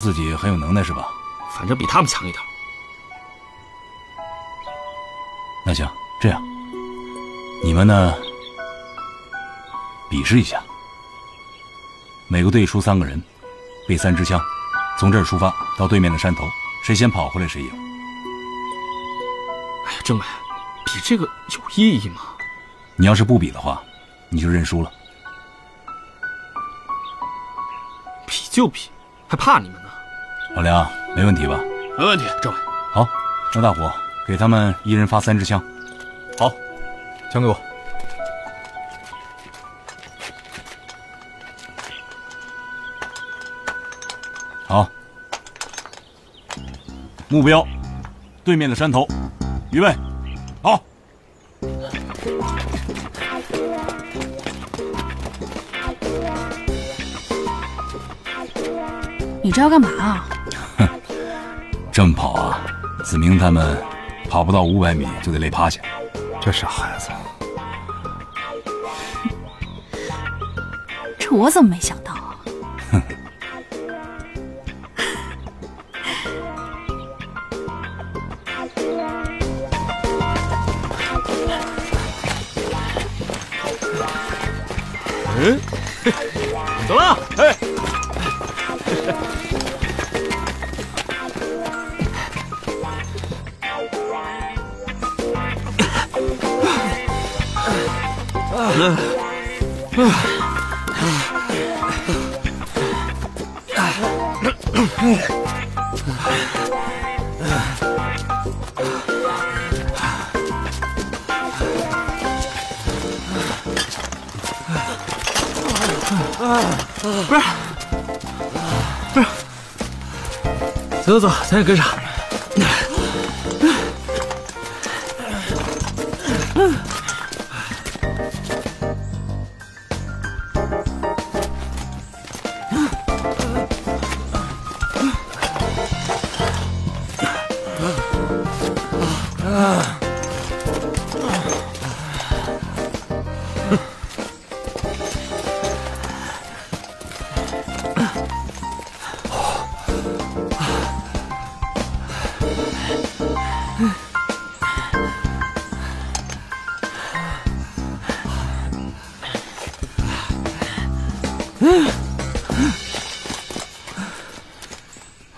自己很有能耐是吧？反正比他们强一点。那行，这样，你们呢，比试一下，每个队出三个人，备三支枪，从这儿出发到对面的山头，谁先跑回来谁赢。哎呀，政委，比这个有意义吗？你要是不比的话，你就认输了。比就比，还怕你们呢？老梁，没问题吧？没问题，政委。好，那大伙给他们一人发三支枪。好，枪给我。好，目标，对面的山头，预备，好。你这要干嘛啊？哼，这么跑啊，子明他们跑不到五百米就得累趴下。这傻孩子，这我怎么没想到啊？哼。嗯，走了，哎。不是，不是，走走走，咱也跟上。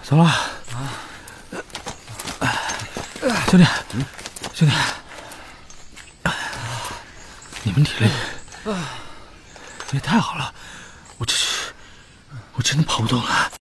走了，兄弟，兄弟，你们体力也太好了，我这是，我真的跑不动了。